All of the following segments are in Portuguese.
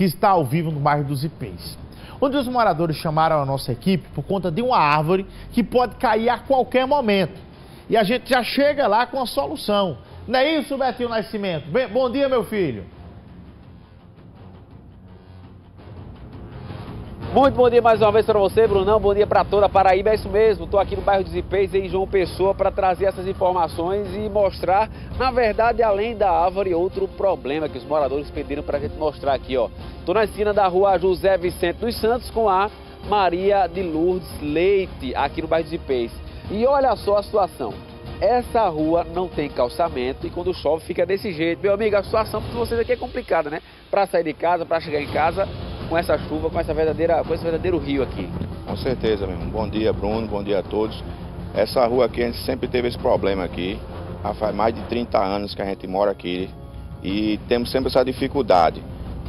que está ao vivo no bairro dos Ipês. Onde os moradores chamaram a nossa equipe por conta de uma árvore que pode cair a qualquer momento. E a gente já chega lá com a solução. Não é isso, Betinho Nascimento? Bem, bom dia, meu filho. Muito bom dia mais uma vez para você, Brunão. Bom dia para toda a Paraíba. É isso mesmo. Estou aqui no bairro dos Ipês, em João Pessoa, para trazer essas informações e mostrar, na verdade, além da árvore, outro problema que os moradores pediram para a gente mostrar aqui. ó. Estou na esquina da rua José Vicente dos Santos com a Maria de Lourdes Leite, aqui no bairro dos Ipês. E olha só a situação. Essa rua não tem calçamento e quando chove fica desse jeito. Meu amigo, a situação para vocês aqui é complicada, né? Para sair de casa, para chegar em casa, com essa chuva, com, essa verdadeira, com esse verdadeiro rio aqui. Com certeza, meu irmão. Bom dia, Bruno. Bom dia a todos. Essa rua aqui, a gente sempre teve esse problema aqui. Já faz mais de 30 anos que a gente mora aqui. E temos sempre essa dificuldade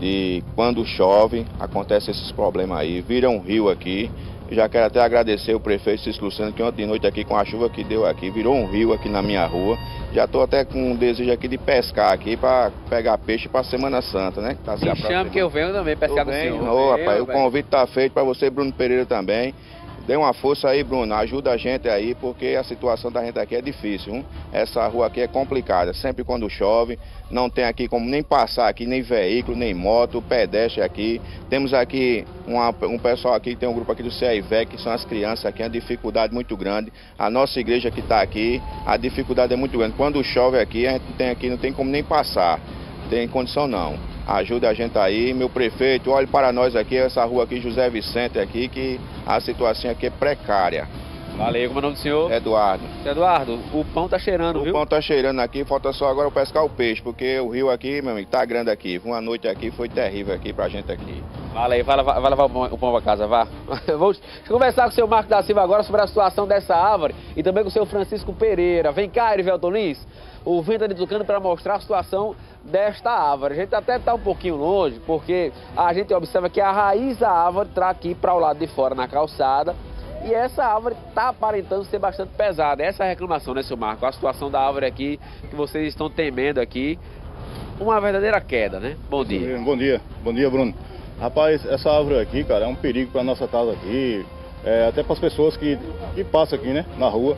de quando chove, acontece esses problemas aí. Vira um rio aqui. Já quero até agradecer o prefeito Cis Luciano, que ontem de noite aqui com a chuva que deu aqui, virou um rio aqui na minha rua. Já estou até com um desejo aqui de pescar aqui para pegar peixe para Semana Santa, né? Tá Me chama que eu venho também pescar com o senhor. Ô, rapaz, o convite está feito para você, Bruno Pereira, também. Dê uma força aí, Bruno. Ajuda a gente aí, porque a situação da gente aqui é difícil. Hein? Essa rua aqui é complicada. Sempre quando chove, não tem aqui como nem passar aqui, nem veículo, nem moto, pedestre aqui. Temos aqui uma, um pessoal aqui, tem um grupo aqui do CIVEC, que são as crianças aqui, uma dificuldade muito grande. A nossa igreja que está aqui, a dificuldade é muito grande. Quando chove aqui, a gente tem aqui, não tem como nem passar. Tem condição não ajude a gente aí. Meu prefeito, olhe para nós aqui, essa rua aqui, José Vicente aqui, que a situação aqui é precária. Valeu, como é o nome do senhor? Eduardo. Eduardo, o pão tá cheirando, o viu? O pão tá cheirando aqui, falta só agora pescar o peixe, porque o rio aqui, meu amigo, tá grande aqui. Uma noite aqui foi terrível aqui pra gente aqui. Valeu, vai, vai, vai levar o pão pra casa, vá. Vamos conversar com o seu Marco da Silva agora sobre a situação dessa árvore e também com o seu Francisco Pereira. Vem cá, Erivelton Lins o vento ali tocando para mostrar a situação desta árvore. A gente até está um pouquinho longe, porque a gente observa que a raiz da árvore está aqui para o lado de fora na calçada. E essa árvore está aparentando ser bastante pesada. Essa é a reclamação, né, seu Marco? A situação da árvore aqui, que vocês estão temendo aqui, uma verdadeira queda, né? Bom dia. Bom dia, bom dia, Bruno. Rapaz, essa árvore aqui, cara, é um perigo para nossa casa aqui, é, até para as pessoas que, que passam aqui, né, na rua.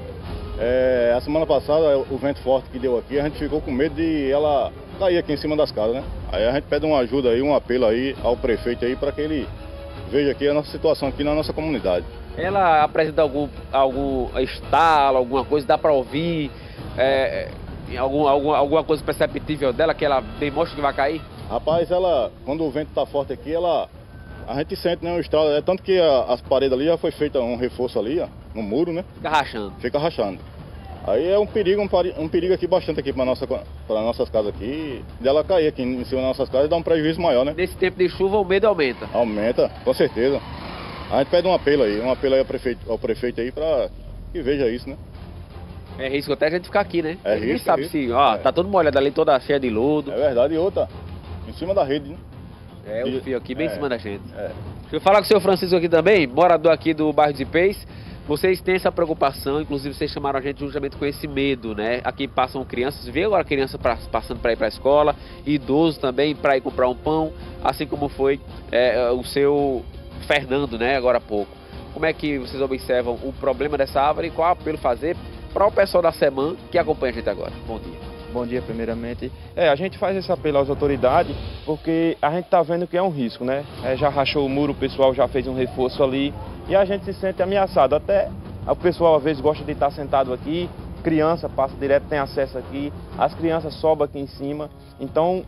É, a semana passada, o vento forte que deu aqui, a gente ficou com medo de ela cair aqui em cima das casas, né? Aí a gente pede uma ajuda aí, um apelo aí ao prefeito aí para que ele veja aqui a nossa situação aqui na nossa comunidade. Ela apresenta algum, algum estalo, alguma coisa, dá para ouvir, é, algum, algum, alguma coisa perceptível dela que ela demonstra que vai cair? Rapaz, ela, quando o vento está forte aqui, ela, a gente sente né, o estalo, é tanto que a, as paredes ali já foi feita um reforço ali, ó, no muro, né? Fica rachando. Fica rachando. Aí é um perigo, um, um perigo aqui bastante aqui para nossa, para nossas casas aqui, dela cair aqui em cima das nossas casas e dar um prejuízo maior, né? Nesse tempo de chuva o medo aumenta. Aumenta, com certeza. A gente pede um apelo aí, um apelo aí ao prefeito, ao prefeito aí para que veja isso, né? É risco até a gente ficar aqui, né? É risco. Ninguém sabe é risco. se, ó, é. tá todo molhado ali, toda cheia de lodo. É verdade, e outra, em cima da rede, né? É, o fio aqui bem é, em cima da gente. É. Deixa eu falar com o seu Francisco aqui também, morador aqui do bairro de Peix. Vocês têm essa preocupação, inclusive vocês chamaram a gente justamente com esse medo, né? Aqui passam crianças, vê agora criança pra, passando para ir para a escola, idoso também para ir comprar um pão, assim como foi é, o seu Fernando, né? Agora há pouco. Como é que vocês observam o problema dessa árvore e qual apelo fazer para o pessoal da SEMAN que acompanha a gente agora? Bom dia. Bom dia, primeiramente. É, a gente faz esse apelo às autoridades porque a gente está vendo que é um risco, né? É, já rachou o muro, o pessoal já fez um reforço ali e a gente se sente ameaçado. Até o pessoal às vezes gosta de estar sentado aqui, criança passa direto, tem acesso aqui, as crianças sobem aqui em cima. Então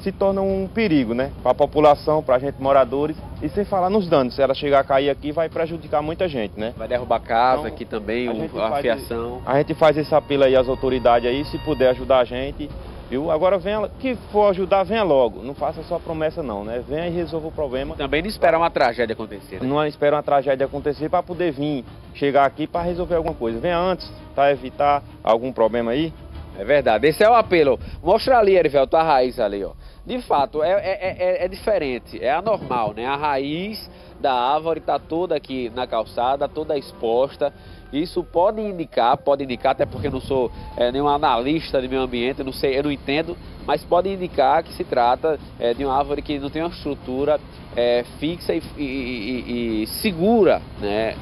se torna um perigo, né? Para a população, para a gente moradores e sem falar nos danos. Se ela chegar a cair aqui, vai prejudicar muita gente, né? Vai derrubar casa então, aqui também, a, a fiação. A gente faz esse apelo aí às autoridades aí, se puder ajudar a gente, viu? Agora venha, que for ajudar, venha logo. Não faça só promessa não, né? Venha e resolva o problema. Também não espera uma tragédia acontecer. Né? Não espera uma tragédia acontecer para poder vir, chegar aqui para resolver alguma coisa. Venha antes, para evitar algum problema aí. É verdade, esse é o apelo. Mostra ali, Erivelto, a raiz ali, ó. De fato, é, é, é, é, diferente, é anormal, né? A raiz da árvore está toda aqui na calçada, toda exposta. Isso pode indicar, pode indicar, até porque eu não sou é, nenhum analista de meio ambiente, eu não sei, eu não entendo, mas pode indicar que se trata é, de uma árvore que não tem uma estrutura é, fixa e, e, e, e, segura, né?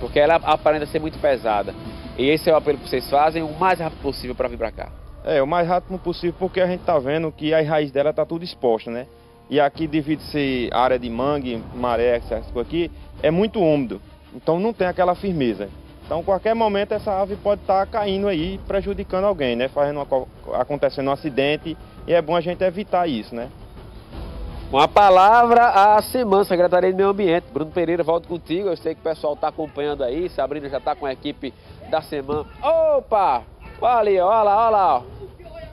Porque ela aparenta ser muito pesada. E esse é o apelo que vocês fazem o mais rápido possível para vir para cá. É, o mais rápido possível, porque a gente está vendo que as raízes dela está tudo exposta, né? E aqui, devido ser área de mangue, maré, essas coisas aqui, é muito úmido. Então não tem aquela firmeza. Então, qualquer momento, essa ave pode estar tá caindo aí, prejudicando alguém, né? Fazendo uma, acontecendo um acidente. E é bom a gente evitar isso, né? Uma palavra à semana, Secretaria de Meio Ambiente. Bruno Pereira, volto contigo. Eu sei que o pessoal está acompanhando aí. Sabrina já está com a equipe da semana. Opa! Olha ali, olha lá, olha lá.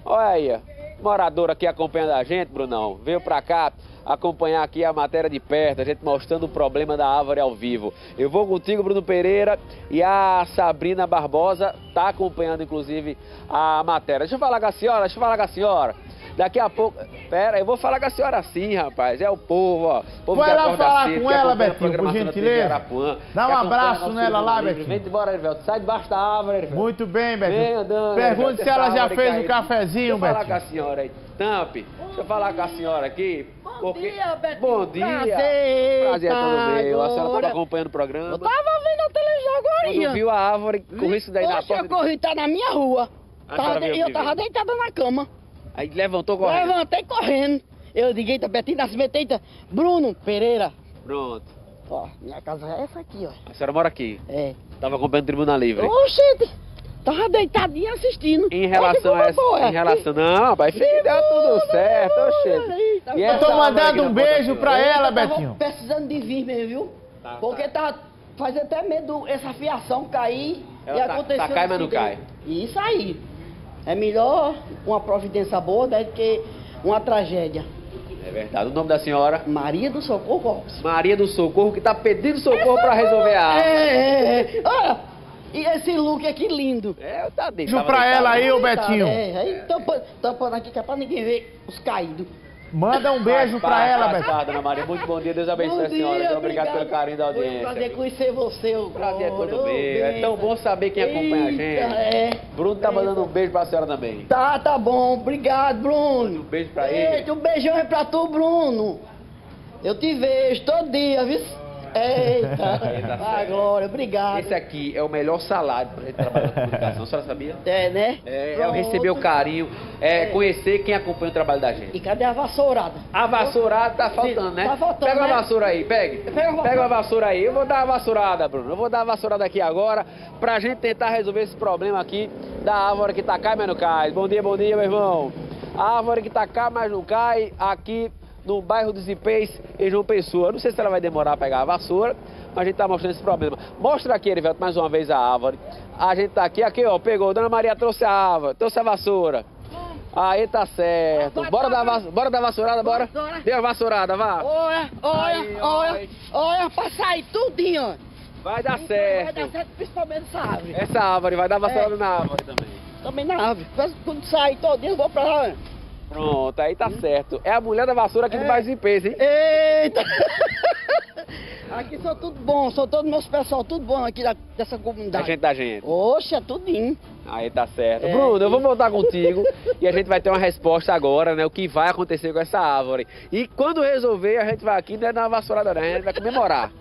Olha aí, morador aqui acompanhando a gente, Brunão. Veio pra cá acompanhar aqui a matéria de perto, a gente mostrando o problema da árvore ao vivo. Eu vou contigo, Bruno Pereira, e a Sabrina Barbosa tá acompanhando, inclusive, a matéria. Deixa eu falar com a senhora, deixa eu falar com a senhora. Daqui a pouco. Pera, eu vou falar com a senhora assim, rapaz. É o povo, ó. O povo Vai lá falar com ela, Betinho, por gentileza. Dá um abraço nela lá, Betinho. Vem embora, Erivelto. Sai debaixo da árvore, Erivelto. Muito bem, Betinho. Vem andando. Pergunte se ela já fez o cafezinho, Betinho. Deixa eu falar com a senhora aí. Tampe, deixa eu falar com a senhora aqui. Bom porque... dia, Betinho. Bom dia. Prazer. Prazer é todo meu. A senhora estava acompanhando o programa. Eu tava vendo a televisão agora. Quando viu a árvore, corri isso daí na porta. eu corri, tá na minha rua. E eu tava deitada na cama. Aí levantou correndo? Levantei correndo. Eu digo, eita, Betinho Nascimento, eita, Bruno Pereira. Pronto. Ó, minha casa é essa aqui, ó. A senhora mora aqui? É. Tava acompanhando Tribuna Livre? Oxente, tava deitadinho assistindo. Em relação a essa, boa, em relação, não, vai filho, deu tudo certo, oxente. E eu tô mandando um beijo pra ela, Betinho. precisando de vir mesmo, viu? Tá, Porque tá. tá faz até medo essa fiação cair ela e tá, acontecer. Tá cai, mas não cai. Isso aí. É melhor uma providência boa do que uma tragédia. É verdade. O nome da senhora? Maria do Socorro Lopes. Maria do Socorro, que está pedindo socorro para resolver a água. É, é, é. Olha, e esse look aqui lindo. É, tá dentro. Beijo pra ela aí, ô Betinho. É, aí tampando aqui que é pra ninguém ver os caídos. Manda um beijo para ela, Beto. Dona Maria. Muito bom dia. Deus abençoe a senhora. Dia, obrigado, pelo carinho da audiência. Foi um prazer conhecer você. O prazer é todo meu. É tão bom saber quem acompanha a gente. É. Bruno tá mandando um beijo para a senhora também. Tá, tá bom. Obrigado, Bruno. Um beijo para ele. Um beijão é para tu, Bruno. Eu te vejo todo dia, viu? Eita, Eita ah, Glória, obrigado. Esse aqui é o melhor salário para gente trabalhar com comunicação, a senhora sabia? É, né? É, é receber o carinho, é, é, conhecer quem acompanha o trabalho da gente. E cadê a vassourada? A vassourada tá faltando, né? Tá faltando, Pega né? a vassoura aí, pegue. Pega, a Pega a vassoura aí. Eu vou dar a vassourada, Bruno. Eu vou dar a vassourada aqui agora pra gente tentar resolver esse problema aqui da árvore que tá cai, mas não cai. Bom dia, bom dia, meu irmão. A árvore que tá cai, mas não cai aqui no bairro dos Ipês, em João Pessoa. Não sei se ela vai demorar a pegar a vassoura, mas a gente está mostrando esse problema. Mostra aqui, Erivelto, mais uma vez a árvore. A gente está aqui, aqui, ó, pegou. Dona Maria trouxe a árvore, trouxe a vassoura. Aí tá certo. Bora dar, vas... bora dar vassourada, bora? Dê a vassourada, vá. Olha, olha, olha, olha, pra sair tudinho. Vai dar certo. Vai dar certo, principalmente essa árvore. Essa árvore, vai dar vassourada é. na árvore também. Também na árvore. Quando sair todinho, eu vou pra lá. Pronto, aí tá certo. É a mulher da vassoura aqui é. do bairro de Peso, hein? Eita! Aqui são tudo bom, são todos meus pessoal, tudo bom aqui da, dessa comunidade. A gente da gente. Oxa, tudinho. Aí tá certo. É. Bruno, eu vou voltar contigo e a gente vai ter uma resposta agora, né? O que vai acontecer com essa árvore. E quando resolver, a gente vai aqui, não é na vassourada, né? A gente vai comemorar.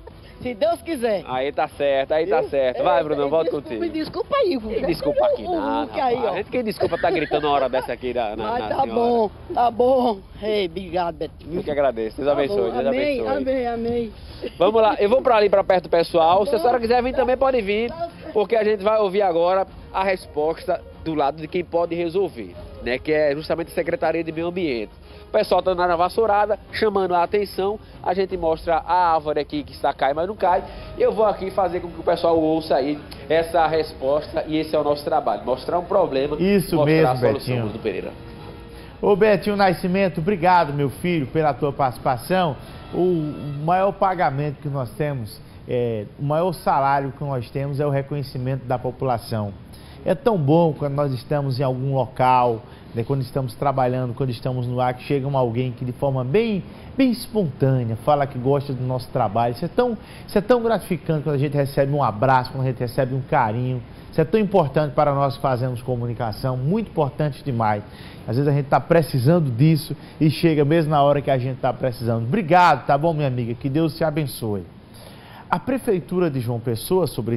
Se Deus quiser. Aí tá certo, aí tá certo. Vai, Bruno, volta contigo. Me desculpa aí, Quem desculpa aqui nada. Aí. A gente quem desculpa tá gritando uma hora dessa aqui na, na, na tá senhora. bom, tá bom. Ei, obrigado, Betinho. Eu que agradeço. Deus tá abençoe, Deus amém, abençoe. Amém, amém. Vamos lá, eu vou pra ali, pra perto do pessoal. Se a senhora quiser vir também pode vir, porque a gente vai ouvir agora a resposta do lado de quem pode resolver, né? Que é justamente a Secretaria de Meio Ambiente pessoal está na vassourada, chamando a atenção. A gente mostra a árvore aqui que está cai, mas não cai. Eu vou aqui fazer com que o pessoal ouça aí essa resposta e esse é o nosso trabalho. Mostrar um problema Isso mostrar mesmo, a solução Betinho. do Pereira. Ô Betinho Nascimento, obrigado meu filho pela tua participação. O maior pagamento que nós temos, é, o maior salário que nós temos é o reconhecimento da população. É tão bom quando nós estamos em algum local, né, quando estamos trabalhando, quando estamos no ar, que chega um alguém que de forma bem, bem espontânea fala que gosta do nosso trabalho. Isso é, tão, isso é tão gratificante quando a gente recebe um abraço, quando a gente recebe um carinho. Isso é tão importante para nós que fazemos comunicação, muito importante demais. Às vezes a gente está precisando disso e chega mesmo na hora que a gente está precisando. Obrigado, tá bom, minha amiga? Que Deus te abençoe. A Prefeitura de João Pessoa, sobre